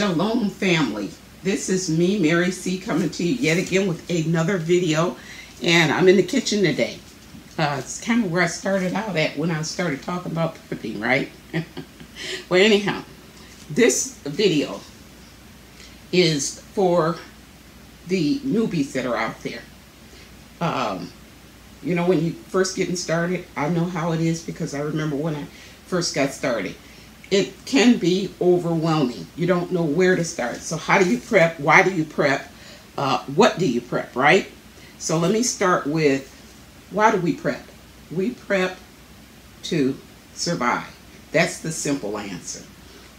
Shalom family. This is me, Mary C, coming to you yet again with another video. And I'm in the kitchen today. Uh, it's kind of where I started out at when I started talking about prepping, right? well, anyhow, this video is for the newbies that are out there. Um, you know, when you first getting started, I know how it is because I remember when I first got started it can be overwhelming. You don't know where to start. So how do you prep? Why do you prep? Uh, what do you prep, right? So let me start with why do we prep? We prep to survive. That's the simple answer.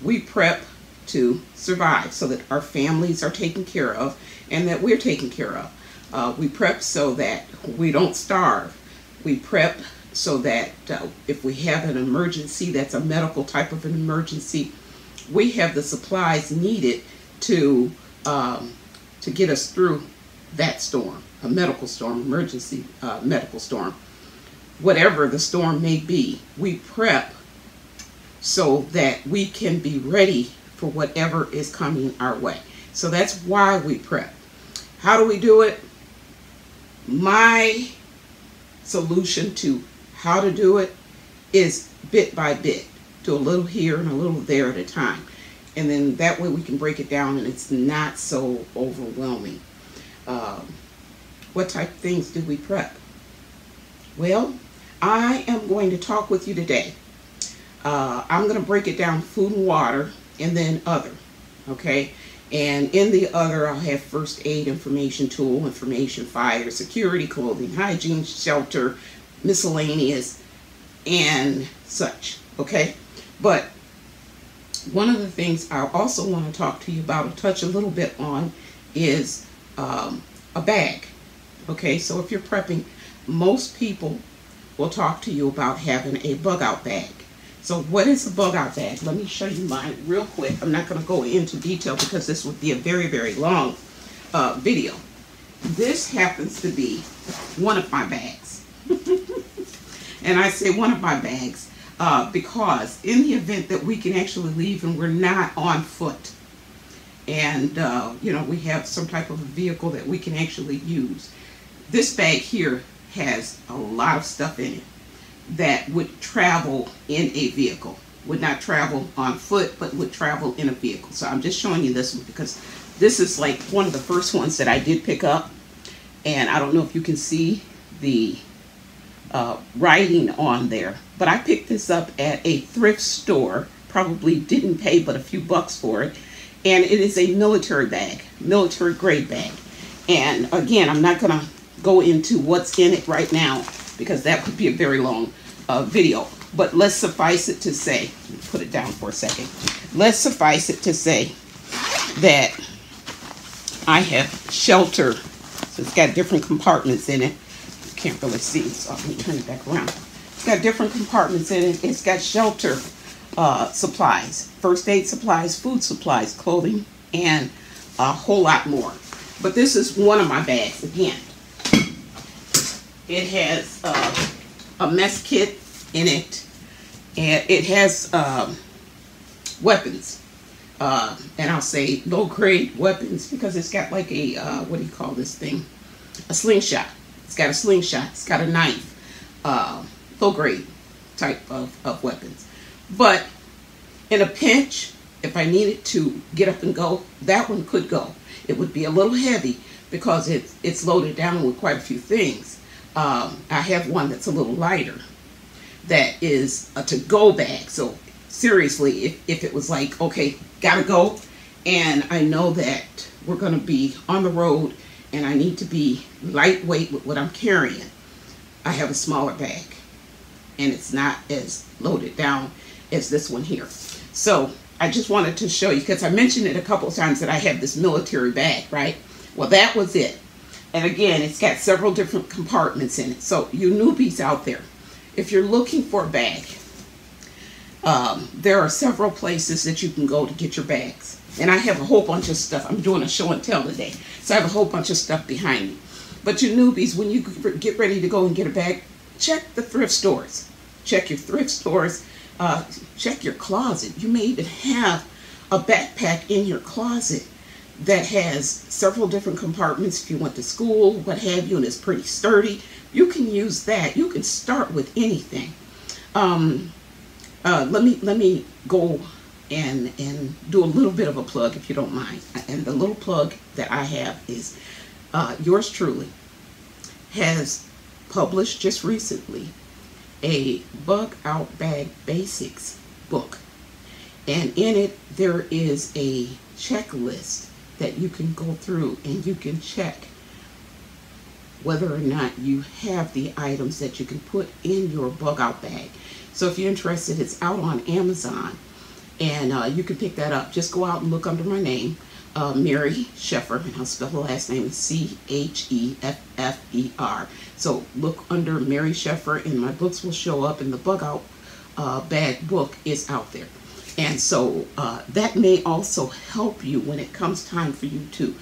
We prep to survive so that our families are taken care of and that we're taken care of. Uh, we prep so that we don't starve. We prep so that uh, if we have an emergency that's a medical type of an emergency, we have the supplies needed to um, to get us through that storm, a medical storm, emergency uh, medical storm. Whatever the storm may be, we prep so that we can be ready for whatever is coming our way. So that's why we prep. How do we do it? My solution to how to do it is bit by bit. Do a little here and a little there at a time. And then that way we can break it down and it's not so overwhelming. Um, what type of things do we prep? Well, I am going to talk with you today. Uh, I'm going to break it down food and water and then other. Okay? And in the other, I'll have first aid information tool, information, fire, security, clothing, hygiene, shelter, miscellaneous, and such. Okay? But one of the things I also want to talk to you about, touch a little bit on, is um, a bag. Okay, so if you're prepping, most people will talk to you about having a bug out bag. So what is a bug out bag? Let me show you mine real quick. I'm not going to go into detail because this would be a very, very long uh, video. This happens to be one of my bags. and I say one of my bags uh, because in the event that we can actually leave and we're not on foot and uh, you know we have some type of a vehicle that we can actually use this bag here has a lot of stuff in it that would travel in a vehicle would not travel on foot but would travel in a vehicle. So I'm just showing you this one because this is like one of the first ones that I did pick up and I don't know if you can see the uh, writing on there. But I picked this up at a thrift store, probably didn't pay but a few bucks for it. And it is a military bag, military grade bag. And again, I'm not going to go into what's in it right now because that would be a very long uh, video. But let's suffice it to say, put it down for a second. Let's suffice it to say that I have shelter. So it's got different compartments in it can't really see, so me turn it back around. It's got different compartments in it. It's got shelter uh, supplies, first aid supplies, food supplies, clothing, and a whole lot more. But this is one of my bags again. It has uh, a mess kit in it, and it has um, weapons. Uh, and I'll say low grade weapons because it's got like a, uh, what do you call this thing? A slingshot. It's got a slingshot. It's got a knife. Uh, low grade type of, of weapons. But in a pinch, if I needed to get up and go, that one could go. It would be a little heavy because it's, it's loaded down with quite a few things. Um, I have one that's a little lighter that is a to-go bag. So seriously, if, if it was like, okay, gotta go, and I know that we're gonna be on the road and I need to be lightweight with what I'm carrying, I have a smaller bag. And it's not as loaded down as this one here. So I just wanted to show you, because I mentioned it a couple times that I have this military bag, right? Well, that was it. And again, it's got several different compartments in it. So you newbies out there, if you're looking for a bag, um, there are several places that you can go to get your bags. And I have a whole bunch of stuff. I'm doing a show and tell today. So I have a whole bunch of stuff behind me. But you newbies, when you get ready to go and get a bag, check the thrift stores. Check your thrift stores. Uh, check your closet. You may even have a backpack in your closet that has several different compartments if you went to school, what have you, and it's pretty sturdy, you can use that. You can start with anything. Um, uh, let me let me go and and do a little bit of a plug if you don't mind. And the little plug that I have is uh, yours truly has published just recently a bug out bag basics book and in it there is a checklist that you can go through and you can check whether or not you have the items that you can put in your bug out bag. So if you're interested, it's out on Amazon and uh, you can pick that up. Just go out and look under my name, uh, Mary Cheffer, and I'll spell the last name C-H-E-F-F-E-R. So look under Mary Cheffer, and my books will show up and the bug out uh, bag book is out there. And so uh, that may also help you when it comes time for you to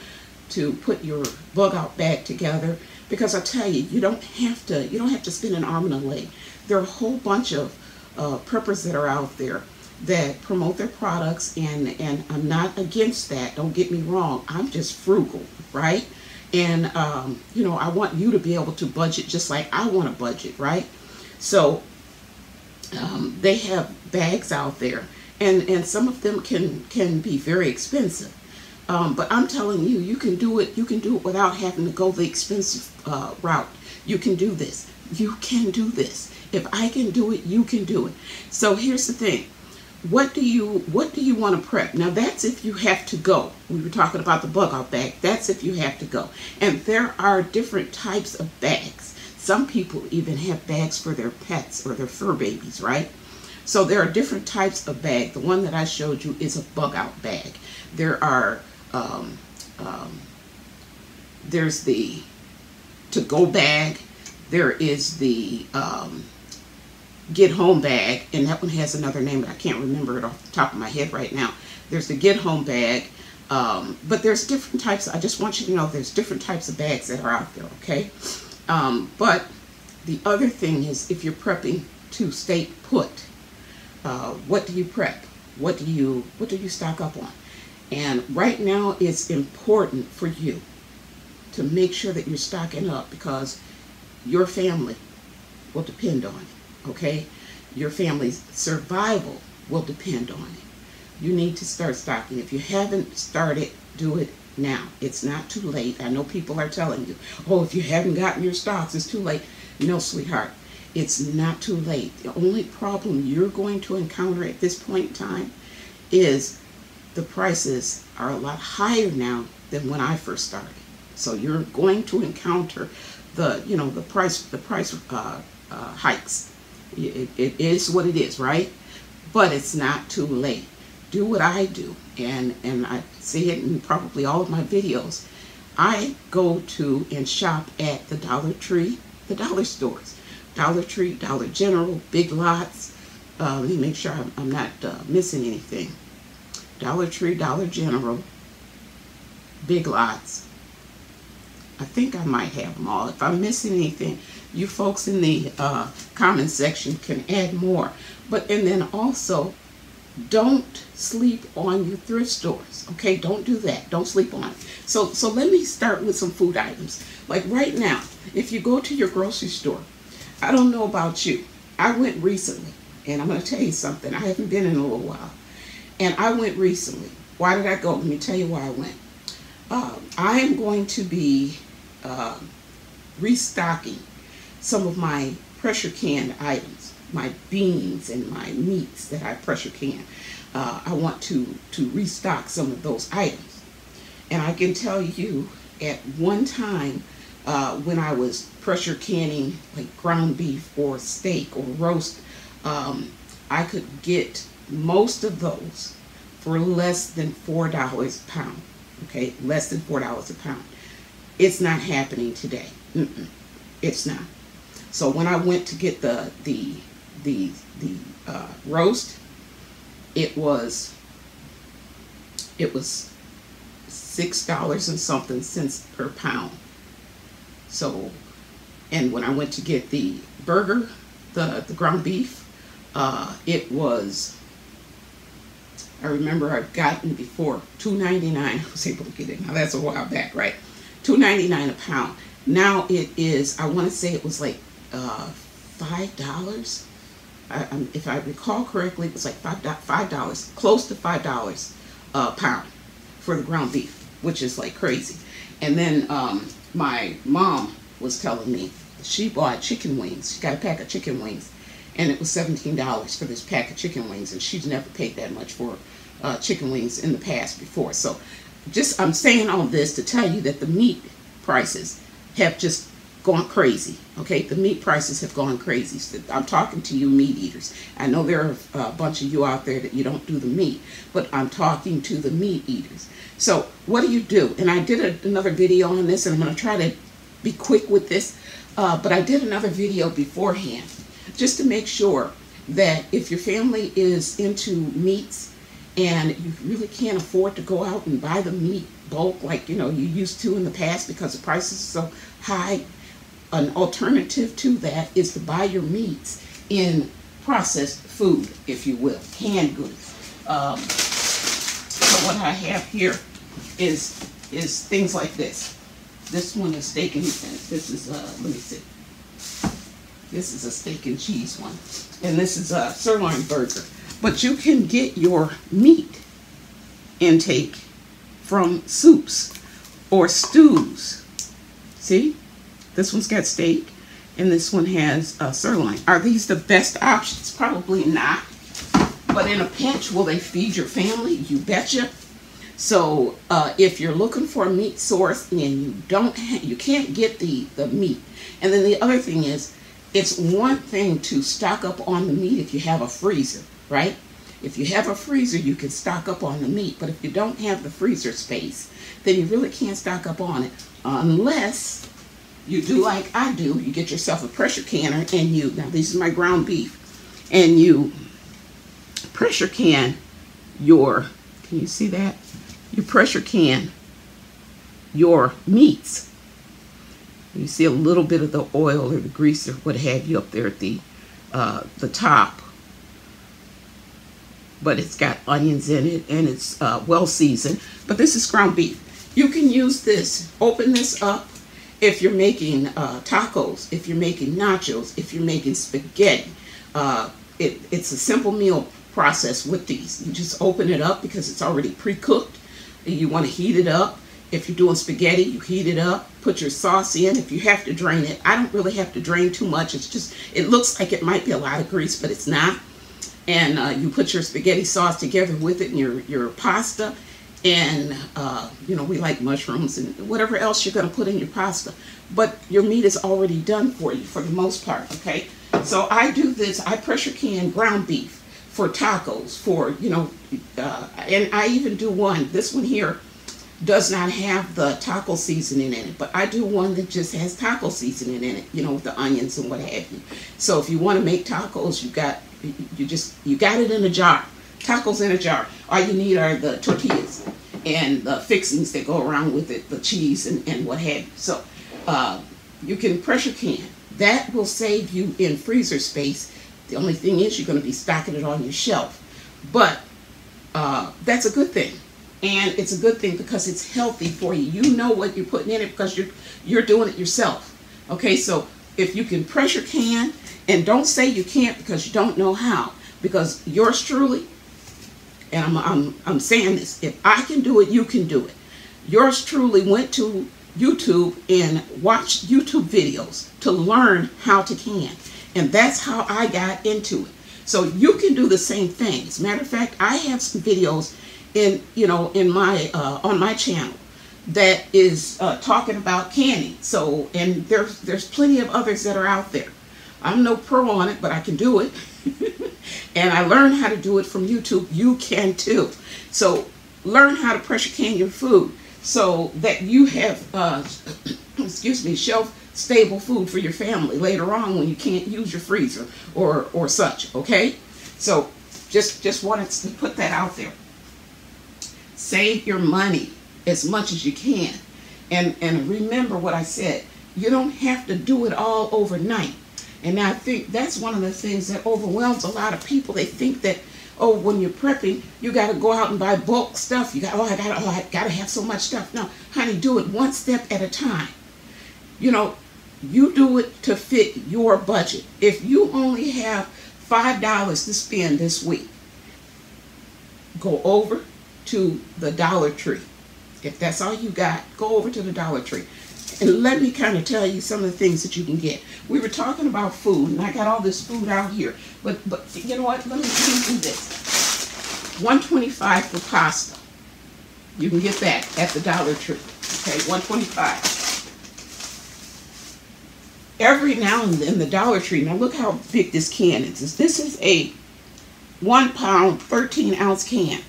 to put your bug out bag together because I tell you, you don't have to you don't have to spend an arm and a leg. There are a whole bunch of uh, preppers that are out there that promote their products and and I'm not against that. Don't get me wrong. I'm just frugal, right? And um, you know, I want you to be able to budget just like I want to budget, right? So um, they have bags out there and and some of them can can be very expensive. Um, but I'm telling you, you can do it. You can do it without having to go the expensive uh, route. You can do this. You can do this. If I can do it, you can do it. So here's the thing. What do you what do you want to prep? Now that's if you have to go. We were talking about the bug out bag. That's if you have to go. And there are different types of bags. Some people even have bags for their pets or their fur babies, right? So there are different types of bag. The one that I showed you is a bug out bag. There are, um, um, there's the to go bag. There is the um, get home bag, and that one has another name, but I can't remember it off the top of my head right now. There's the get home bag, um, but there's different types. I just want you to know there's different types of bags that are out there, okay? Um, but the other thing is if you're prepping to stay put, uh, what do you prep? What do you what do you stock up on? And right now it's important for you to make sure that you're stocking up because your family will depend on it, okay? Your family's survival will depend on it. You need to start stocking. If you haven't started, do it now. It's not too late. I know people are telling you, oh, if you haven't gotten your stocks, it's too late. No, sweetheart. It's not too late. The only problem you're going to encounter at this point in time is the prices are a lot higher now than when I first started. So you're going to encounter the, you know, the price, the price uh, uh, hikes. It, it is what it is, right? But it's not too late. Do what I do, and and I see it in probably all of my videos. I go to and shop at the Dollar Tree, the dollar stores. Dollar Tree, Dollar General, Big Lots. Uh, let me make sure I'm, I'm not uh, missing anything. Dollar Tree, Dollar General, Big Lots. I think I might have them all. If I'm missing anything, you folks in the uh, comment section can add more. But and then also, don't sleep on your thrift stores. Okay, don't do that. Don't sleep on it. So so let me start with some food items. Like right now, if you go to your grocery store, I don't know about you. I went recently, and I'm going to tell you something. I haven't been in a little while. And I went recently. Why did I go? Let me tell you why I went. Um, I am going to be uh, restocking some of my pressure canned items, my beans and my meats that I pressure can. Uh, I want to, to restock some of those items. And I can tell you at one time, uh, when I was pressure canning like ground beef or steak or roast, um, I could get most of those for less than $4 a pound. Okay, less than $4 a pound. It's not happening today. Mm -mm, it's not. So when I went to get the the the the uh, roast, it was it was six dollars and something cents per pound. So, and when I went to get the burger, the, the ground beef, uh, it was I remember I've gotten before two ninety nine. I was able to get it. Now that's a while back, right? Two ninety nine a pound. Now it is. I want to say it was like uh, five dollars. if I recall correctly, it was like five five dollars, close to five dollars a pound for the ground beef, which is like crazy. And then um, my mom was telling me she bought chicken wings. She got a pack of chicken wings, and it was seventeen dollars for this pack of chicken wings, and she's never paid that much for uh, chicken wings in the past before. So, just I'm saying all this to tell you that the meat prices have just gone crazy. Okay, the meat prices have gone crazy. So I'm talking to you meat eaters. I know there are a bunch of you out there that you don't do the meat, but I'm talking to the meat eaters. So what do you do? And I did a, another video on this, and I'm going to try to be quick with this. Uh, but I did another video beforehand just to make sure that if your family is into meats and you really can't afford to go out and buy the meat bulk like you know you used to in the past because the prices are so high an alternative to that is to buy your meats in processed food if you will canned goods um, so what i have here is is things like this this one is steak and this is uh let me see this is a steak and cheese one and this is a sirloin burger but you can get your meat intake from soups or stews. See? This one's got steak and this one has uh, sirloin. Are these the best options? Probably not. But in a pinch, will they feed your family? You betcha. So uh, if you're looking for a meat source and you don't, you can't get the, the meat. And then the other thing is, it's one thing to stock up on the meat if you have a freezer right? If you have a freezer, you can stock up on the meat. But if you don't have the freezer space, then you really can't stock up on it unless you do like I do. You get yourself a pressure canner and you, now this is my ground beef, and you pressure can your, can you see that? You pressure can your meats. You see a little bit of the oil or the grease or what have you up there at the, uh, the top but it's got onions in it and it's uh, well seasoned. But this is ground beef. You can use this, open this up if you're making uh, tacos, if you're making nachos, if you're making spaghetti. Uh, it, it's a simple meal process with these. You just open it up because it's already pre-cooked. You want to heat it up. If you're doing spaghetti, you heat it up, put your sauce in. If you have to drain it, I don't really have to drain too much. It's just, it looks like it might be a lot of grease, but it's not and uh, you put your spaghetti sauce together with it and your, your pasta and uh, you know we like mushrooms and whatever else you're going to put in your pasta. But your meat is already done for you for the most part okay? So I do this I pressure can ground beef for tacos for you know uh, and I even do one. This one here does not have the taco seasoning in it but I do one that just has taco seasoning in it you know with the onions and what have you. So if you want to make tacos you got you just you got it in a jar tacos in a jar. All you need are the tortillas and the fixings that go around with it the cheese and, and what have you. So uh, you can pressure can. That will save you in freezer space. The only thing is you're going to be stocking it on your shelf. But uh, that's a good thing. And it's a good thing because it's healthy for you. You know what you're putting in it because you're you're doing it yourself. Okay so if you can pressure can and don't say you can't because you don't know how. Because yours truly, and I'm, I'm, I'm saying this, if I can do it, you can do it. Yours truly went to YouTube and watched YouTube videos to learn how to can. And that's how I got into it. So you can do the same thing. As a matter of fact, I have some videos in, you know, in my, uh, on my channel that is uh, talking about canning. So, and there's, there's plenty of others that are out there. I'm no pro on it, but I can do it. And I learned how to do it from YouTube. You can too. So learn how to pressure can your food so that you have, uh, excuse me, shelf stable food for your family later on when you can't use your freezer or, or such, okay? So just, just wanted to put that out there. Save your money as much as you can. And, and remember what I said. You don't have to do it all overnight. And I think that's one of the things that overwhelms a lot of people. They think that, oh, when you're prepping, you got to go out and buy bulk stuff. You got, oh, I got, oh, I got to have so much stuff. No, honey, do it one step at a time. You know, you do it to fit your budget. If you only have five dollars to spend this week, go over to the Dollar Tree. If that's all you got, go over to the Dollar Tree. And let me kind of tell you some of the things that you can get. We were talking about food, and I got all this food out here. But but you know what? Let me, let me do this. 125 for pasta. You can get that at the Dollar Tree. Okay, 125. Every now and then, the Dollar Tree. Now look how big this can is. This is a one pound, 13 ounce can,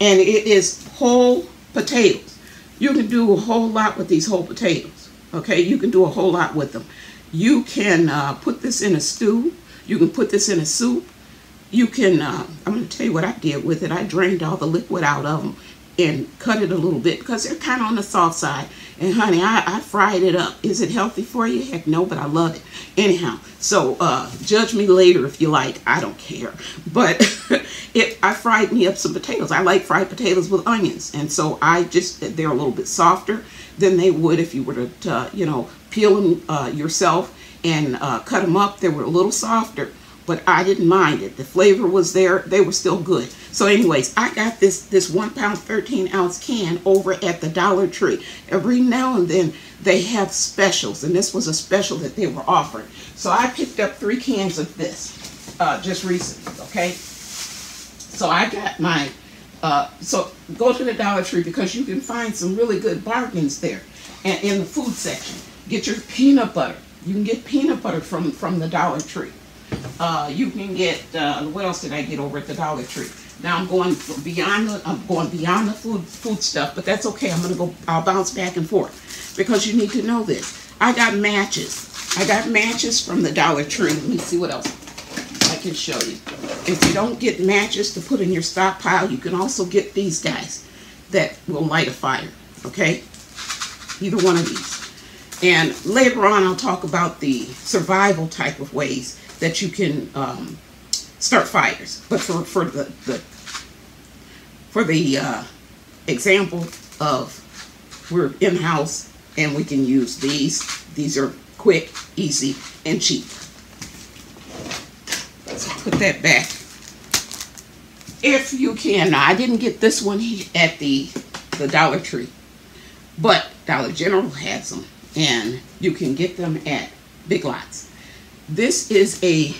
and it is whole potatoes. You can do a whole lot with these whole potatoes. Okay, you can do a whole lot with them. You can uh, put this in a stew. You can put this in a soup. You can, uh, I'm going to tell you what I did with it. I drained all the liquid out of them and cut it a little bit because they're kind of on the soft side. And honey, I, I fried it up. Is it healthy for you? Heck no, but I love it. Anyhow, so uh, judge me later if you like. I don't care. But it, I fried me up some potatoes. I like fried potatoes with onions. And so I just, they're a little bit softer than they would if you were to, uh, you know, peel them uh, yourself and uh, cut them up. They were a little softer but I didn't mind it. The flavor was there. They were still good. So anyways, I got this, this one pound, 13 ounce can over at the Dollar Tree. Every now and then they have specials and this was a special that they were offering. So I picked up three cans of this uh, just recently, okay? So I got my, uh, so go to the Dollar Tree because you can find some really good bargains there and in the food section. Get your peanut butter. You can get peanut butter from, from the Dollar Tree. Uh, you can get, uh, what else did I get over at the Dollar Tree? Now I'm going beyond the, I'm going beyond the food, food stuff, but that's okay. I'm going to go, I'll bounce back and forth because you need to know this. I got matches. I got matches from the Dollar Tree. Let me see what else I can show you. If you don't get matches to put in your stockpile, you can also get these guys that will light a fire, okay? Either one of these. And later on, I'll talk about the survival type of ways that you can um, start fires. But for, for the, the for the uh, example of we're in-house and we can use these. These are quick, easy, and cheap. Let's put that back. If you can, now I didn't get this one at the, the Dollar Tree, but Dollar General has them, and you can get them at Big Lots. This is a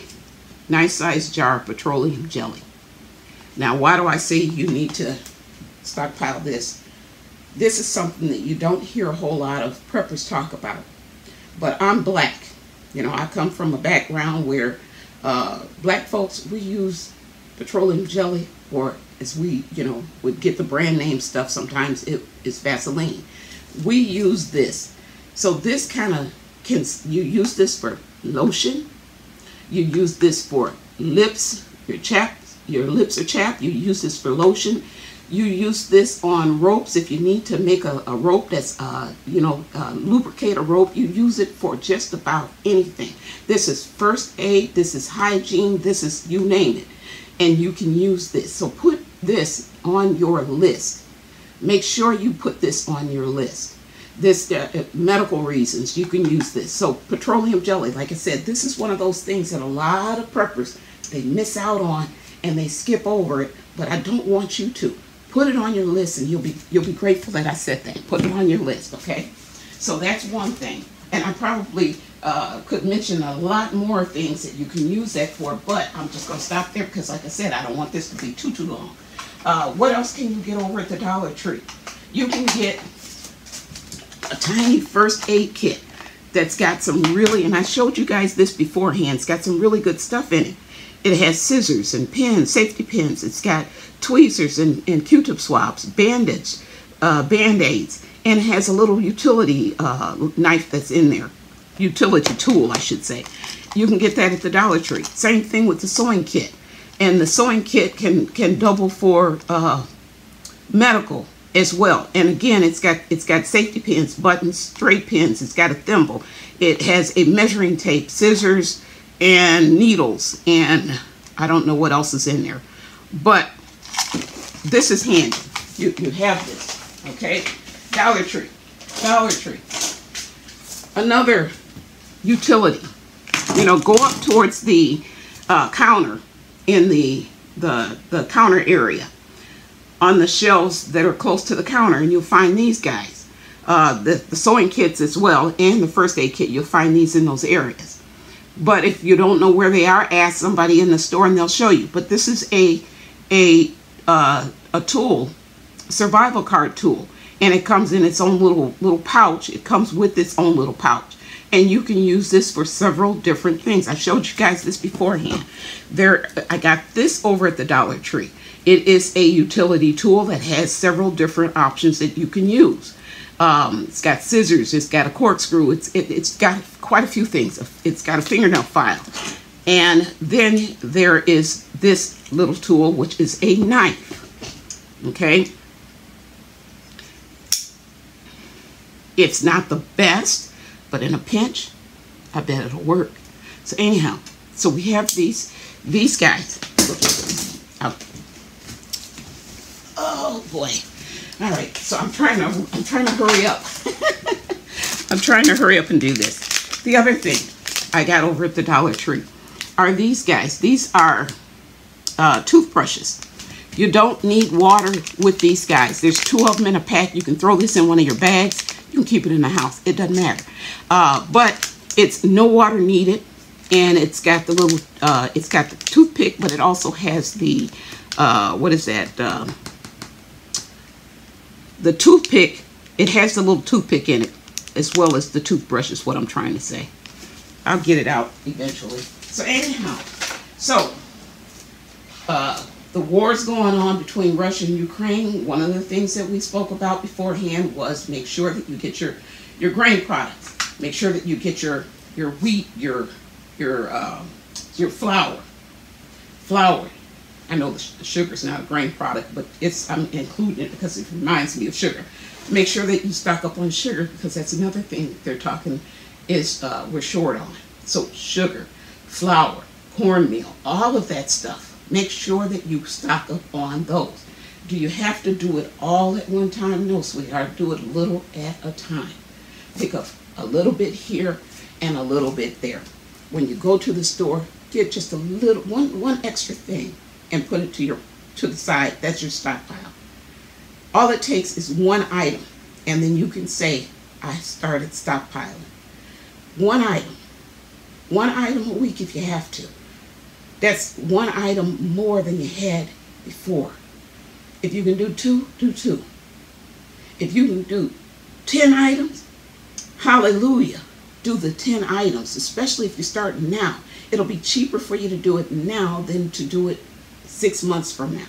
nice sized jar of petroleum jelly. Now, why do I say you need to stockpile this? This is something that you don't hear a whole lot of preppers talk about. But I'm black. You know, I come from a background where uh, black folks, we use petroleum jelly or as we, you know, would get the brand name stuff, sometimes it is Vaseline. We use this. So this kind of can, you use this for lotion. You use this for lips, your chap, your lips are chapped. You use this for lotion. You use this on ropes if you need to make a, a rope that's, uh, you know, uh, lubricate a rope. You use it for just about anything. This is first aid. This is hygiene. This is, you name it. And you can use this. So put this on your list. Make sure you put this on your list this uh, uh, medical reasons you can use this. So petroleum jelly like i said this is one of those things that a lot of preppers they miss out on and they skip over it but i don't want you to. Put it on your list and you'll be you'll be grateful that i said that. Put it on your list okay? So that's one thing. And i probably uh, could mention a lot more things that you can use that for but i'm just going to stop there because like i said i don't want this to be too too long. Uh, what else can you get over at the dollar tree? You can get a tiny first aid kit that's got some really, and I showed you guys this beforehand, it's got some really good stuff in it. It has scissors and pins, safety pins. It's got tweezers and, and Q-tip swabs, bandage, uh, band-aids, and it has a little utility uh, knife that's in there. Utility tool, I should say. You can get that at the Dollar Tree. Same thing with the sewing kit. And the sewing kit can, can double for uh, medical as well. And again, it's got it's got safety pins, buttons, straight pins. It's got a thimble. It has a measuring tape, scissors, and needles, and I don't know what else is in there. but this is handy. You, you have this, okay? Dollar Tree, Dollar Tree. Another utility, you know, go up towards the uh, counter in the, the, the counter area on the shelves that are close to the counter and you'll find these guys. Uh, the, the sewing kits as well and the first aid kit, you'll find these in those areas. But if you don't know where they are, ask somebody in the store and they'll show you. But this is a, a, uh, a tool, survival card tool. And it comes in its own little, little pouch. It comes with its own little pouch. And you can use this for several different things. I showed you guys this beforehand. There, I got this over at the Dollar Tree. It is a utility tool that has several different options that you can use. Um, it's got scissors, it's got a corkscrew, it's, it, it's got quite a few things. It's got a fingernail file. And then there is this little tool, which is a knife. Okay. It's not the best, but in a pinch, I bet it'll work. So anyhow, so we have these, these guys. Oh boy. All right, so I'm trying to I'm trying to hurry up. I'm trying to hurry up and do this. The other thing I got over at the Dollar Tree are these guys. These are uh, toothbrushes. You don't need water with these guys. There's two of them in a pack. You can throw this in one of your bags. You can keep it in the house. It doesn't matter. Uh, but it's no water needed. And it's got the little, uh, it's got the toothpick, but it also has the, uh, what is that? Um, the toothpick, it has the little toothpick in it, as well as the toothbrush is what I'm trying to say. I'll get it out eventually. So anyhow, so uh, the war's going on between Russia and Ukraine. One of the things that we spoke about beforehand was make sure that you get your your grain products. Make sure that you get your your wheat, your your uh, your flour, flour, I know the, sugar is not a grain product, but it's I'm including it because it reminds me of sugar. Make sure that you stock up on sugar because that's another thing they're talking is uh, we're short on. So sugar, flour, cornmeal, all of that stuff. Make sure that you stock up on those. Do you have to do it all at one time? No, sweetheart. Do it little at a time. Pick up a little bit here and a little bit there. When you go to the store, get just a little, one, one extra thing and put it to your to the side. That's your stockpile. All it takes is one item, and then you can say, I started stockpiling. One item. One item a week if you have to. That's one item more than you had before. If you can do two, do two. If you can do 10 items, hallelujah. Do the 10 items, especially if you start now. It'll be cheaper for you to do it now than to do it six months from now.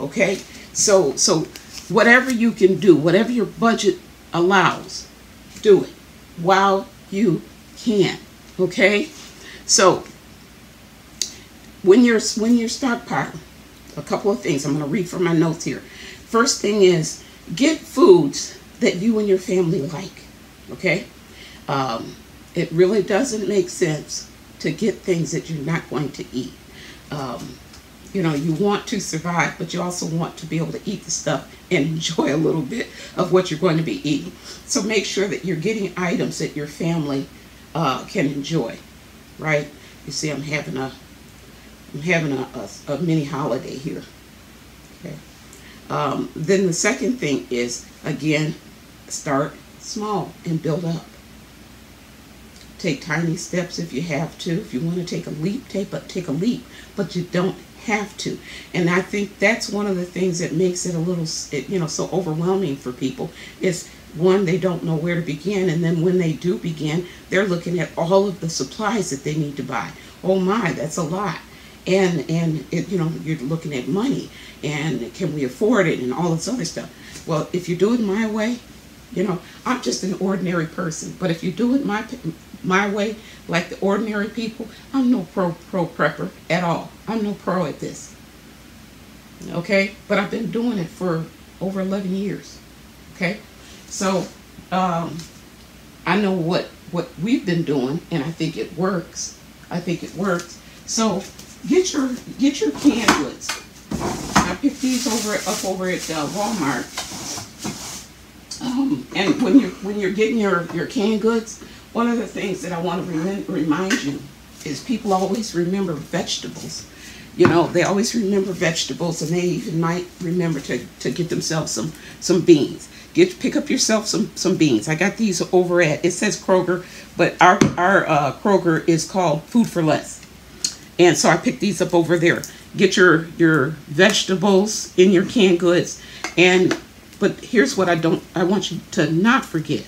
Okay? So, so whatever you can do, whatever your budget allows, do it while you can. Okay? So, when you're when you're stockpiling, a couple of things. I'm going to read from my notes here. First thing is get foods that you and your family like. Okay? Um, it really doesn't make sense to get things that you're not going to eat. Um, you know, you want to survive, but you also want to be able to eat the stuff and enjoy a little bit of what you're going to be eating. So make sure that you're getting items that your family uh, can enjoy, right? You see, I'm having a, I'm having a, a, a mini holiday here. Okay. Um, then the second thing is, again, start small and build up. Take tiny steps if you have to. If you want to take a leap, take, but take a leap. But you don't have to. And I think that's one of the things that makes it a little, you know, so overwhelming for people is one, they don't know where to begin. And then when they do begin, they're looking at all of the supplies that they need to buy. Oh my, that's a lot. And, and it, you know, you're looking at money and can we afford it and all this other stuff. Well, if you do it my way, you know, I'm just an ordinary person. But if you do it my my way, like the ordinary people, I'm no pro pro prepper at all. I'm no pro at this. Okay, but I've been doing it for over 11 years. Okay, so um, I know what what we've been doing, and I think it works. I think it works. So get your get your canned goods. I picked these over up over at uh, Walmart. Um, and when you're when you're getting your your canned goods, one of the things that I want to remind remind you is people always remember vegetables. You know, they always remember vegetables, and they even might remember to, to get themselves some some beans. Get pick up yourself some some beans. I got these over at it says Kroger, but our our uh, Kroger is called Food for Less, and so I picked these up over there. Get your your vegetables in your canned goods, and but here's what I don't I want you to not forget.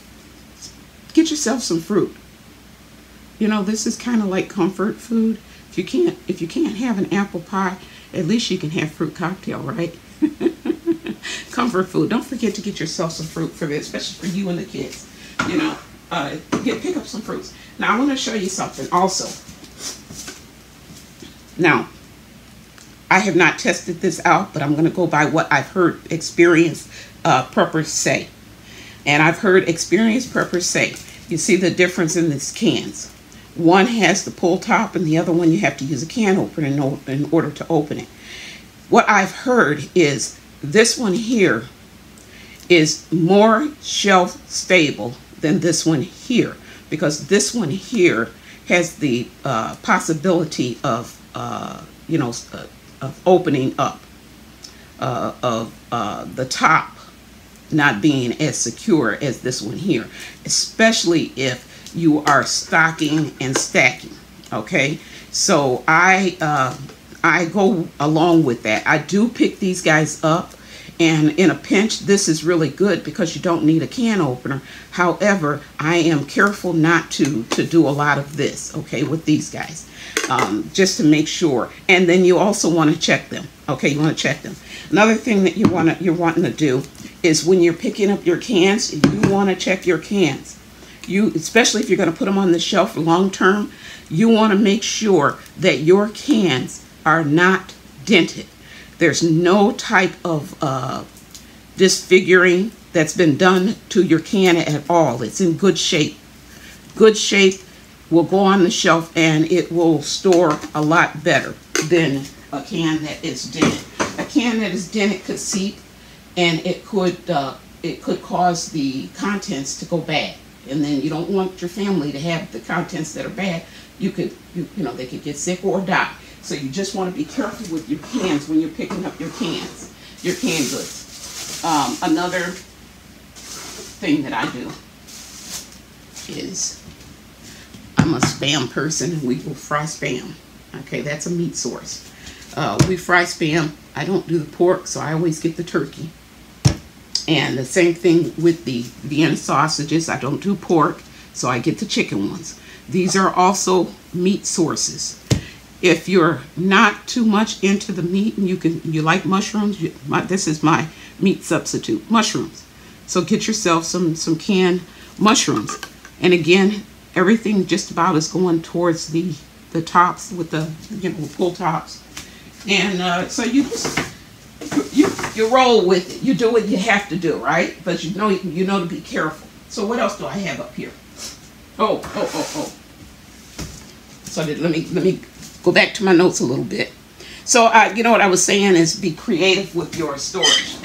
Get yourself some fruit. You know, this is kind of like comfort food. If you can't if you can't have an apple pie, at least you can have fruit cocktail, right? comfort food. Don't forget to get yourself some fruit for this, especially for you and the kids. You know, uh, get pick up some fruits. Now I want to show you something also. Now, I have not tested this out, but I'm going to go by what I've heard experienced uh, preppers say. And I've heard experienced preppers say, you see the difference in these cans. One has the pull top and the other one you have to use a can opener in, in order to open it. What I've heard is this one here is more shelf stable than this one here because this one here has the uh, possibility of, uh, you know, uh, of opening up uh, of uh, the top not being as secure as this one here, especially if you are stocking and stacking. Okay, so I uh, I go along with that. I do pick these guys up. And in a pinch, this is really good because you don't need a can opener. However, I am careful not to to do a lot of this, okay, with these guys, um, just to make sure. And then you also want to check them, okay? You want to check them. Another thing that you want to you're wanting to do is when you're picking up your cans, you want to check your cans. You, especially if you're going to put them on the shelf long term, you want to make sure that your cans are not dented. There's no type of uh, disfiguring that's been done to your can at all. It's in good shape. Good shape will go on the shelf and it will store a lot better than a can that is dented. A can that is dented could seep and it could uh, it could cause the contents to go bad and then you don't want your family to have the contents that are bad. You could you, you know they could get sick or die. So you just want to be careful with your cans when you're picking up your cans your canned goods. Um, another thing that I do is I'm a spam person and we will fry spam. Okay that's a meat source. Uh, we fry spam. I don't do the pork so I always get the turkey and the same thing with the Vienna sausages. I don't do pork, so I get the chicken ones. These are also meat sources. If you're not too much into the meat and you can you like mushrooms, you, my, this is my meat substitute, mushrooms. So get yourself some some canned mushrooms. And again, everything just about is going towards the the tops with the you know pull tops. And uh, so you just you you roll with it. You do what you have to do, right? But you know you know to be careful. So what else do I have up here? Oh, oh, oh, oh. So let me let me go back to my notes a little bit. So uh, you know what I was saying is be creative with your storage.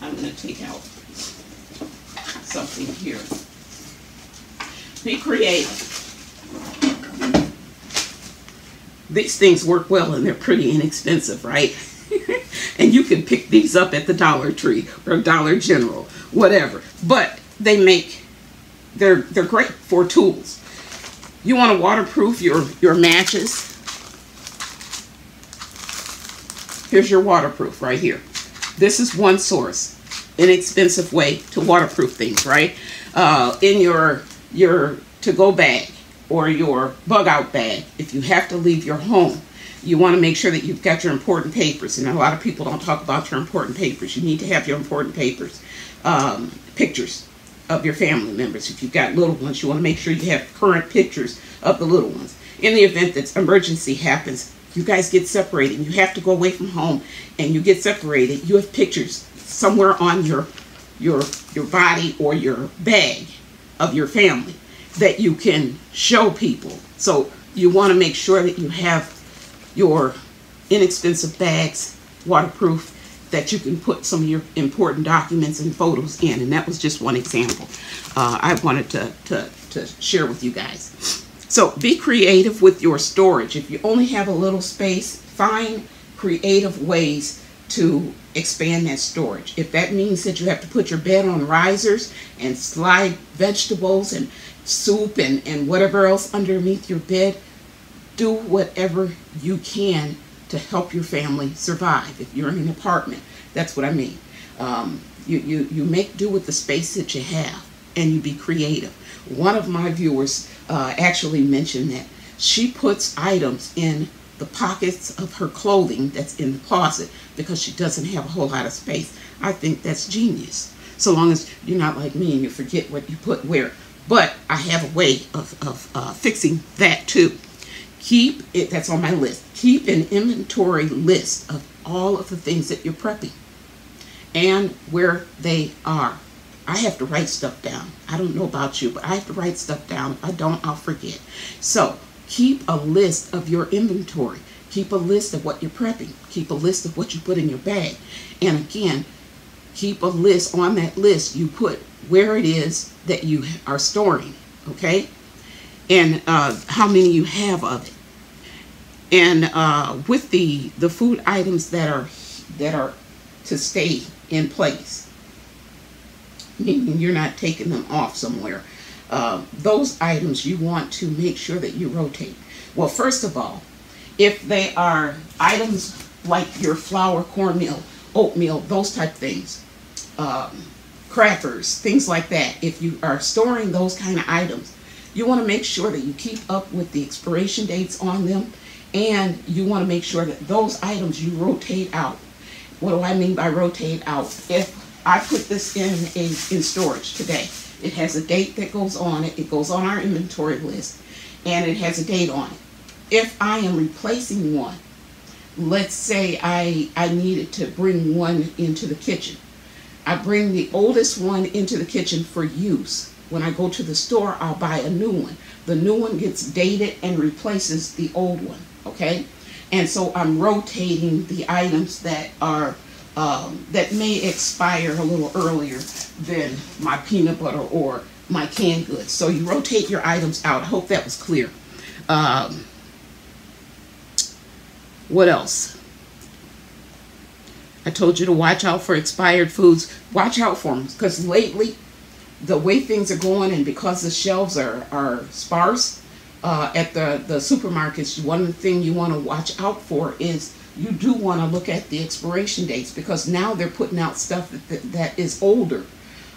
I'm going to take out something here. Be creative. These things work well and they're pretty inexpensive, right? and you can pick these up at the Dollar Tree or Dollar General, whatever. But they make they're they're great for tools. You want to waterproof your your matches. Here's your waterproof right here. This is one source, inexpensive way to waterproof things, right? Uh, in your your to-go bag or your bug out bag, if you have to leave your home, you want to make sure that you've got your important papers. And a lot of people don't talk about your important papers. You need to have your important papers. Um, pictures of your family members. If you've got little ones, you want to make sure you have current pictures of the little ones. In the event that emergency happens, you guys get separated. You have to go away from home and you get separated. You have pictures somewhere on your your your body or your bag of your family that you can show people. So you want to make sure that you have your inexpensive bags, waterproof, that you can put some of your important documents and photos in. And that was just one example uh, I wanted to, to, to share with you guys. So be creative with your storage. If you only have a little space, find creative ways to expand that storage. If that means that you have to put your bed on risers and slide vegetables and soup and, and whatever else underneath your bed, do whatever you can to help your family survive. If you're in an apartment, that's what I mean. Um, you, you, you make do with the space that you have and you be creative. One of my viewers uh, actually mentioned that she puts items in the pockets of her clothing that's in the closet because she doesn't have a whole lot of space. I think that's genius. So long as you're not like me and you forget what you put where. But I have a way of, of uh, fixing that too. Keep it, that's on my list. Keep an inventory list of all of the things that you're prepping and where they are. I have to write stuff down. I don't know about you, but I have to write stuff down. If I don't, I'll forget. So keep a list of your inventory. Keep a list of what you're prepping. Keep a list of what you put in your bag. And again, keep a list on that list. You put where it is that you are storing, okay? And uh, how many you have of it. And uh, with the the food items that are that are to stay in place, meaning you're not taking them off somewhere. Uh, those items you want to make sure that you rotate. Well, first of all, if they are items like your flour, cornmeal, oatmeal, those type things, um, crackers, things like that, if you are storing those kind of items, you want to make sure that you keep up with the expiration dates on them and you want to make sure that those items you rotate out. What do I mean by rotate out? If I put this in a in storage today. It has a date that goes on it. It goes on our inventory list, and it has a date on it. If I am replacing one, let's say I I needed to bring one into the kitchen. I bring the oldest one into the kitchen for use. When I go to the store, I'll buy a new one. The new one gets dated and replaces the old one, okay? And so I'm rotating the items that are um, that may expire a little earlier than my peanut butter or my canned goods. So you rotate your items out. I hope that was clear. Um, what else? I told you to watch out for expired foods. Watch out for them because lately, the way things are going and because the shelves are, are sparse uh, at the, the supermarkets, one thing you want to watch out for is you do want to look at the expiration dates because now they're putting out stuff that, that is older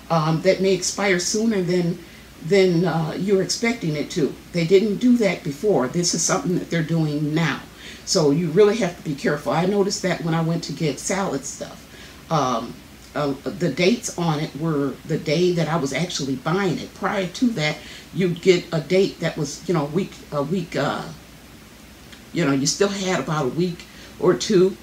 um, that may expire sooner than than uh, you're expecting it to. They didn't do that before. This is something that they're doing now. So you really have to be careful. I noticed that when I went to get salad stuff. Um, uh, the dates on it were the day that I was actually buying it. Prior to that, you'd get a date that was, you know, week, a week, uh, you know, you still had about a week or two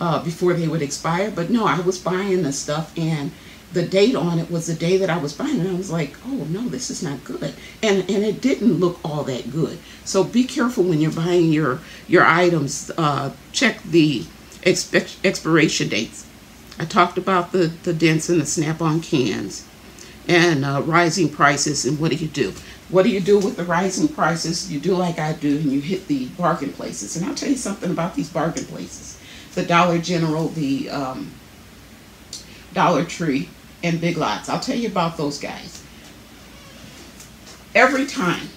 uh, before they would expire. But no, I was buying the stuff and the date on it was the day that I was buying it. And I was like, oh no, this is not good. And and it didn't look all that good. So be careful when you're buying your your items. Uh, check the exp expiration dates. I talked about the, the dents and the snap-on cans and uh, rising prices and what do you do? What do you do with the rising prices? You do like I do and you hit the bargain places. And I'll tell you something about these bargain places. The Dollar General, the um, Dollar Tree, and Big Lots. I'll tell you about those guys. Every time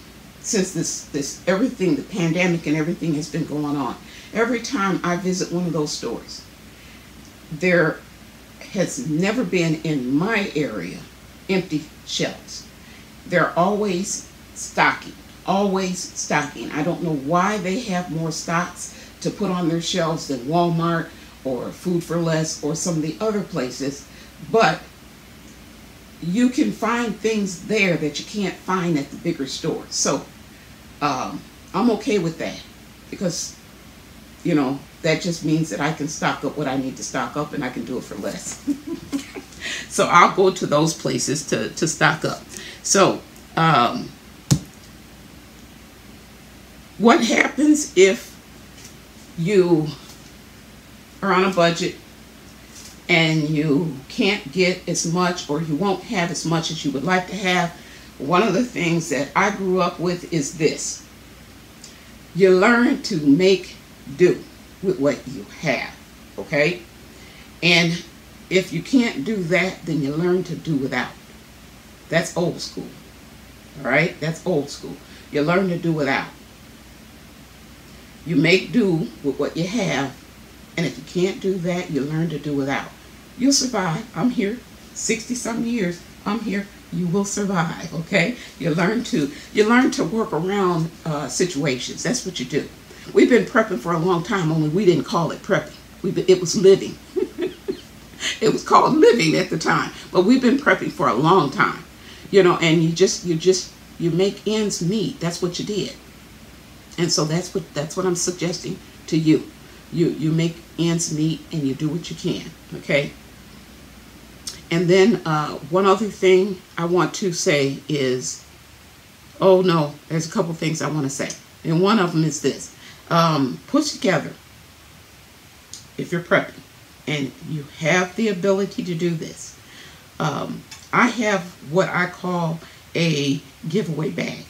since this, this everything, the pandemic and everything has been going on, every time I visit one of those stores, there has never been in my area empty shelves. They're always stocking, always stocking. I don't know why they have more stocks to put on their shelves than Walmart or Food for Less or some of the other places, but you can find things there that you can't find at the bigger stores. So um, I'm okay with that because, you know, that just means that I can stock up what I need to stock up and I can do it for less. so I'll go to those places to, to stock up. So um, what happens if you are on a budget and you can't get as much or you won't have as much as you would like to have, one of the things that I grew up with is this. You learn to make do with what you have, okay? And if you can't do that, then you learn to do without. That's old school, all right? That's old school. You learn to do without. You make do with what you have, and if you can't do that, you learn to do without. You'll survive. I'm here, 60 some years. I'm here. You will survive, okay? You learn to you learn to work around uh, situations. That's what you do. We've been prepping for a long time, only we didn't call it prepping. It was living. it was called living at the time, but we've been prepping for a long time, you know. And you just you just you make ends meet. That's what you did, and so that's what that's what I'm suggesting to you. You you make ends meet and you do what you can. Okay. And then uh, one other thing I want to say is, oh no, there's a couple things I want to say, and one of them is this: um, put together if you're prepping and you have the ability to do this. Um, I have what I call a giveaway bag.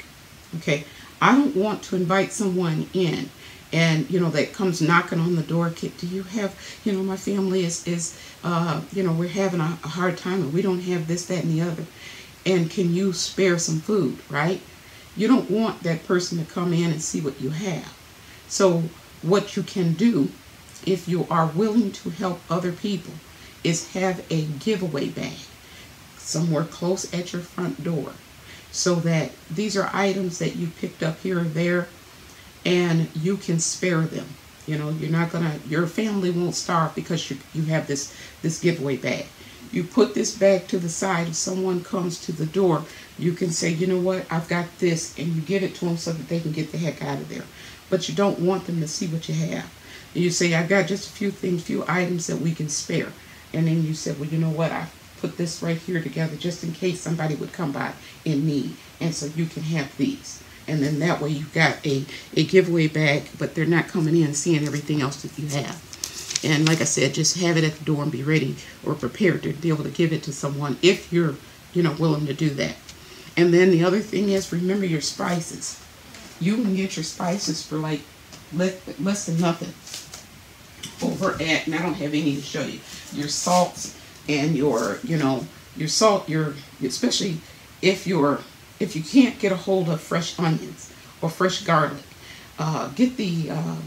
Okay, I don't want to invite someone in and you know that comes knocking on the door kid do you have you know my family is is uh, you know we're having a, a hard time and we don't have this that and the other and can you spare some food right you don't want that person to come in and see what you have so what you can do if you are willing to help other people is have a giveaway bag somewhere close at your front door so that these are items that you picked up here or there and you can spare them. You know, you're not gonna, your family won't starve because you, you have this, this giveaway bag. You put this bag to the side. If someone comes to the door, you can say, you know what, I've got this, and you give it to them so that they can get the heck out of there. But you don't want them to see what you have. And you say, I've got just a few things, few items that we can spare. And then you said, well, you know what, I put this right here together just in case somebody would come by in need. And so you can have these and then that way you've got a, a giveaway bag, but they're not coming in seeing everything else that you have. And like I said, just have it at the door and be ready or prepared to be able to give it to someone if you're, you know, willing to do that. And then the other thing is remember your spices. You can get your spices for like less, than nothing over at, and I don't have any to show you, your salts and your, you know, your salt, your, especially if you're if you can't get a hold of fresh onions or fresh garlic, uh, get the uh,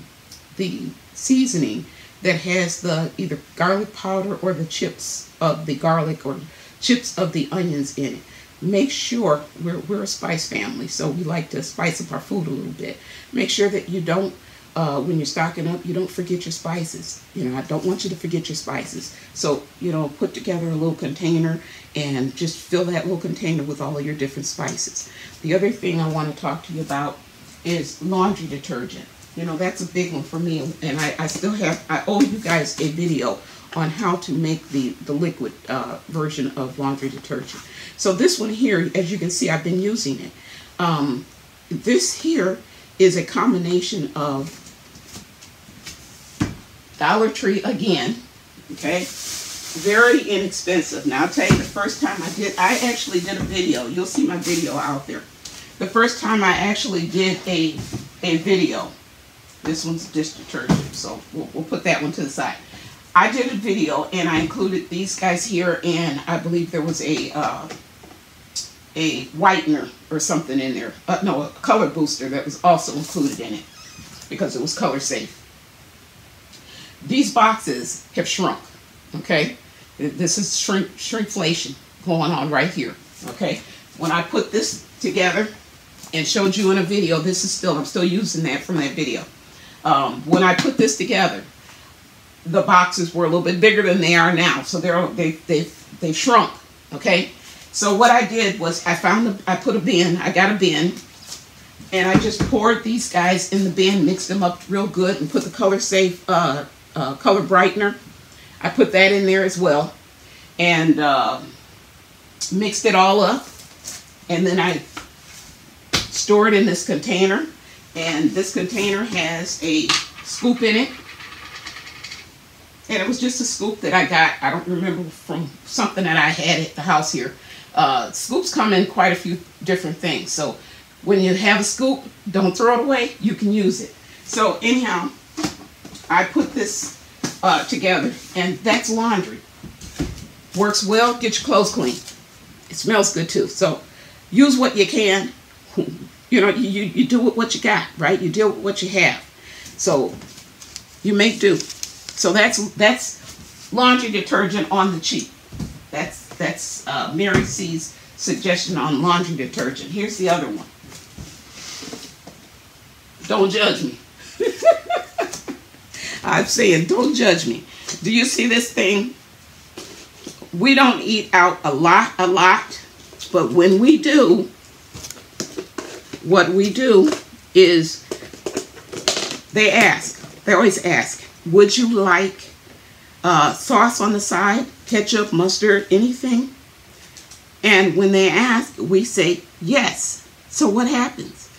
the seasoning that has the either garlic powder or the chips of the garlic or chips of the onions in it. Make sure we're, we're a spice family, so we like to spice up our food a little bit. Make sure that you don't uh, when you're stocking up, you don't forget your spices. You know, I don't want you to forget your spices. So, you know, put together a little container and just fill that little container with all of your different spices. The other thing I want to talk to you about is laundry detergent. You know, that's a big one for me. And I, I still have, I owe you guys a video on how to make the, the liquid uh, version of laundry detergent. So this one here, as you can see, I've been using it. Um, this here is a combination of Dollar Tree again, okay? Very inexpensive. Now, I'll tell you, the first time I did, I actually did a video. You'll see my video out there. The first time I actually did a, a video, this one's dish detergent, so we'll, we'll put that one to the side. I did a video, and I included these guys here, and I believe there was a, uh, a whitener or something in there. Uh, no, a color booster that was also included in it because it was color safe. These boxes have shrunk, okay? This is shrink shrinkflation going on right here, okay? When I put this together and showed you in a video, this is still, I'm still using that from that video. Um, when I put this together, the boxes were a little bit bigger than they are now, so they're, they, they, they shrunk, okay? So what I did was I found, the, I put a bin, I got a bin, and I just poured these guys in the bin, mixed them up real good, and put the color safe uh, uh, color brightener. I put that in there as well, and uh, mixed it all up, and then I store it in this container, and this container has a scoop in it, and it was just a scoop that I got. I don't remember from something that I had at the house here. Uh, scoops come in quite a few different things. So when you have a scoop, don't throw it away. You can use it. So anyhow, I put this uh, together, and that's laundry. Works well. Get your clothes clean. It smells good too. So use what you can. You know, you, you do with what you got, right? You deal with what you have. So you make do. So that's that's laundry detergent on the cheap. That's that's uh, Mary C's suggestion on laundry detergent. Here's the other one. Don't judge me. I'm saying, don't judge me. Do you see this thing? We don't eat out a lot, a lot, but when we do, what we do is they ask, they always ask, would you like uh, sauce on the side, ketchup, mustard, anything? And when they ask, we say yes. So what happens?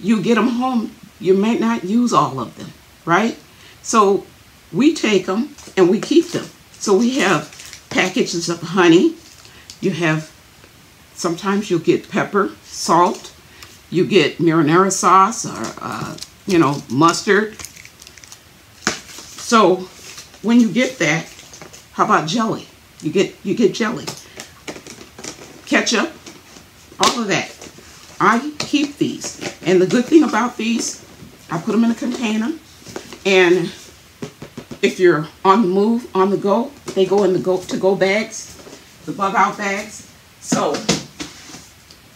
You get them home, you may not use all of them, right? So we take them and we keep them. So we have packages of honey. You have, sometimes you'll get pepper, salt. You get marinara sauce or, uh, you know, mustard. So when you get that, how about jelly? You get, you get jelly. Ketchup, all of that. I keep these. And the good thing about these, I put them in a container. And if you're on the move, on the go, they go in the go to go bags, the bug out bags. So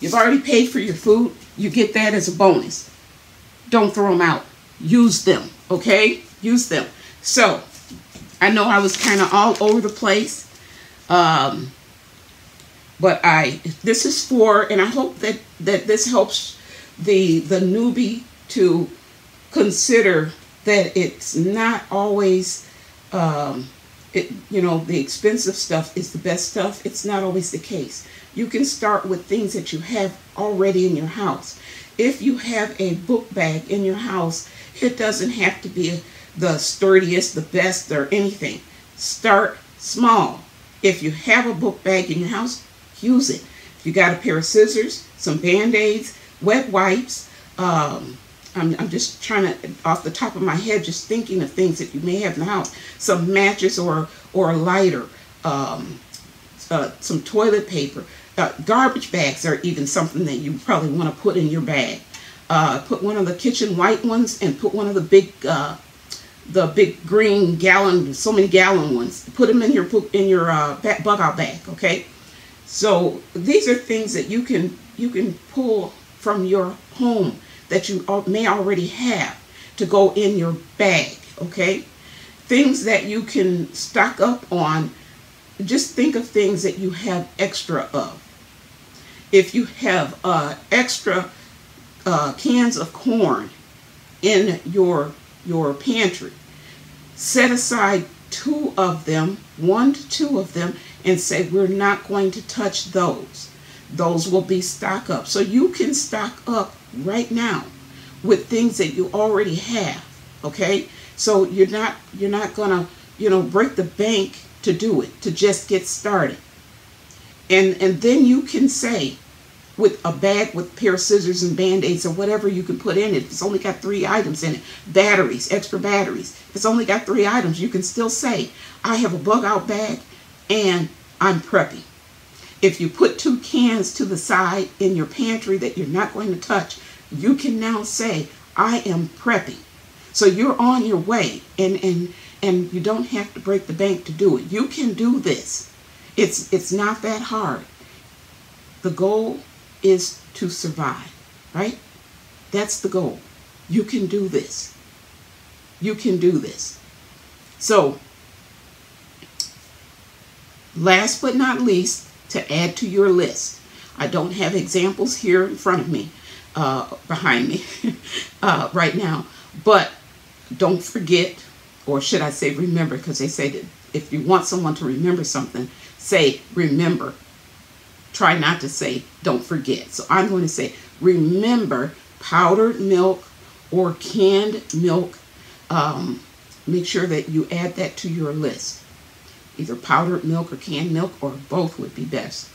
you've already paid for your food. You get that as a bonus. Don't throw them out. Use them, okay? Use them. So I know I was kind of all over the place. Um, but I this is for and I hope that that this helps the the newbie to consider that it's not always, um, it, you know, the expensive stuff is the best stuff. It's not always the case. You can start with things that you have already in your house. If you have a book bag in your house, it doesn't have to be the sturdiest, the best, or anything. Start small. If you have a book bag in your house, use it. If you got a pair of scissors, some band-aids, wet wipes, um, I'm, I'm just trying to, off the top of my head, just thinking of things that you may have in the house. Some matches or, or a lighter, um, uh, some toilet paper. Uh, garbage bags are even something that you probably want to put in your bag. Uh, put one of the kitchen white ones and put one of the big, uh, the big green gallon, so many gallon ones. Put them in your in your uh, bug out bag. Okay. So these are things that you can you can pull from your home that you may already have to go in your bag, okay? Things that you can stock up on, just think of things that you have extra of. If you have uh, extra uh, cans of corn in your, your pantry, set aside two of them, one to two of them, and say, we're not going to touch those. Those will be stock up. So you can stock up right now with things that you already have okay so you're not you're not gonna you know break the bank to do it to just get started and and then you can say with a bag with pair of scissors and band-aids or whatever you can put in it it's only got three items in it batteries extra batteries it's only got three items you can still say i have a bug out bag and i'm preppy if you put two cans to the side in your pantry that you're not going to touch you can now say, I am prepping. So you're on your way and, and, and you don't have to break the bank to do it. You can do this. It's, it's not that hard. The goal is to survive, right? That's the goal. You can do this. You can do this. So, last but not least, to add to your list, I don't have examples here in front of me, uh, behind me uh, right now. But don't forget, or should I say remember, because they say that if you want someone to remember something, say remember. Try not to say don't forget. So I'm going to say remember powdered milk or canned milk um, make sure that you add that to your list. Either powdered milk or canned milk, or both would be best.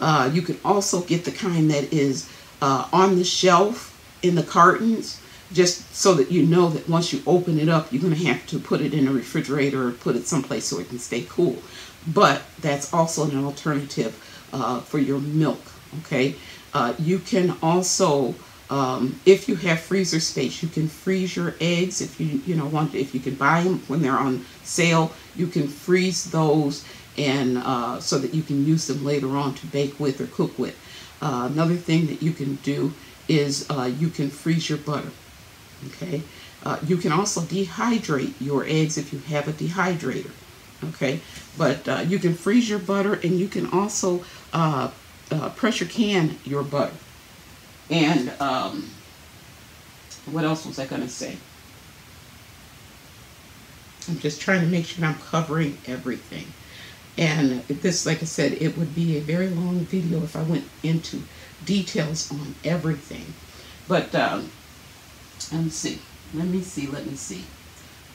Uh, you can also get the kind that is uh, on the shelf in the cartons, just so that you know that once you open it up, you're going to have to put it in a refrigerator or put it someplace so it can stay cool. But that's also an alternative uh, for your milk. Okay, uh, you can also um, if you have freezer space, you can freeze your eggs. If you you know want, if you can buy them when they're on sale, you can freeze those and uh, so that you can use them later on to bake with or cook with. Uh, another thing that you can do is uh, you can freeze your butter. Okay, uh, you can also dehydrate your eggs if you have a dehydrator. Okay, but uh, you can freeze your butter and you can also uh, pressure can your butter. And um, what else was I going to say? I'm just trying to make sure I'm covering everything. And this, like I said, it would be a very long video if I went into details on everything. But um, let me see. Let me see. Let me see.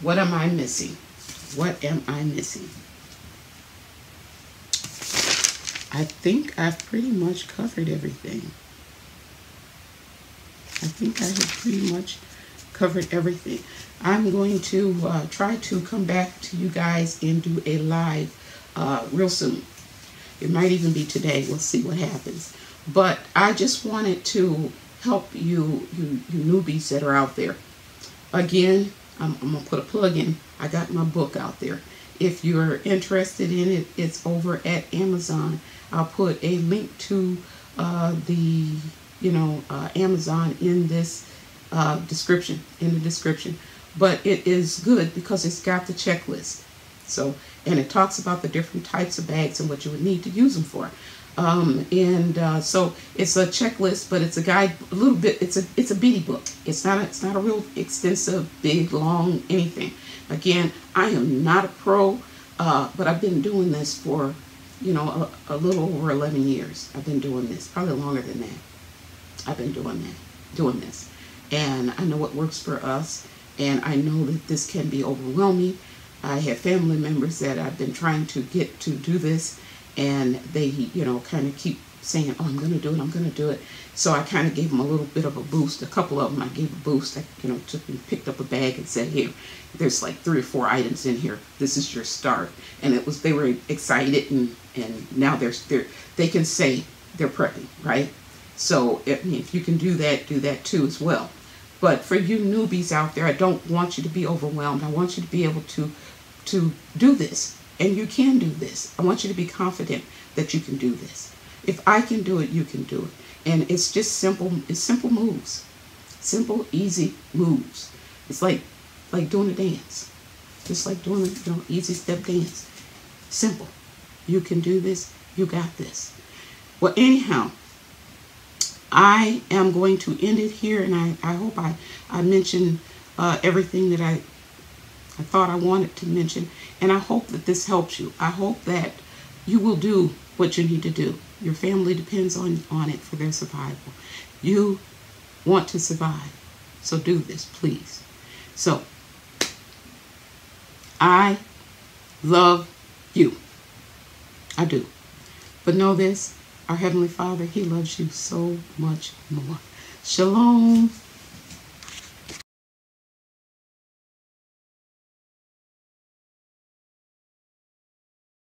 What am I missing? What am I missing? I think I've pretty much covered everything. I think I have pretty much covered everything. I'm going to uh, try to come back to you guys and do a live uh, real soon. It might even be today. We'll see what happens. But I just wanted to help you, you, you newbies that are out there. Again, I'm, I'm going to put a plug in. I got my book out there. If you're interested in it, it's over at Amazon. I'll put a link to uh, the you know, uh, Amazon in this uh, description, in the description. But it is good because it's got the checklist. So, and it talks about the different types of bags and what you would need to use them for. Um, and uh, so it's a checklist, but it's a guide, a little bit. It's a it's a bitty book. It's not a, it's not a real extensive, big, long anything. Again, I am not a pro, uh, but I've been doing this for, you know, a, a little over 11 years. I've been doing this, probably longer than that. I've been doing that, doing this. And I know what works for us. And I know that this can be overwhelming. I have family members that I've been trying to get to do this. And they, you know, kind of keep saying, oh, I'm going to do it, I'm going to do it. So I kind of gave them a little bit of a boost. A couple of them I gave a boost. I, you know, took and picked up a bag and said, here, there's like three or four items in here. This is your start. And it was, they were excited and, and now they're, they're, they can say they're prepping, right? So if, if you can do that, do that too as well. But for you newbies out there, I don't want you to be overwhelmed. I want you to be able to, to do this. And you can do this. I want you to be confident that you can do this. If I can do it, you can do it. And it's just simple, it's simple moves. Simple, easy moves. It's like like doing a dance. Just like doing an you know, easy step dance. Simple. You can do this. You got this. Well, anyhow, I am going to end it here, and I, I hope I, I mentioned uh, everything that I, I thought I wanted to mention, and I hope that this helps you. I hope that you will do what you need to do. Your family depends on, on it for their survival. You want to survive, so do this, please. So, I love you. I do. But know this, our Heavenly Father, He loves you so much more. Shalom.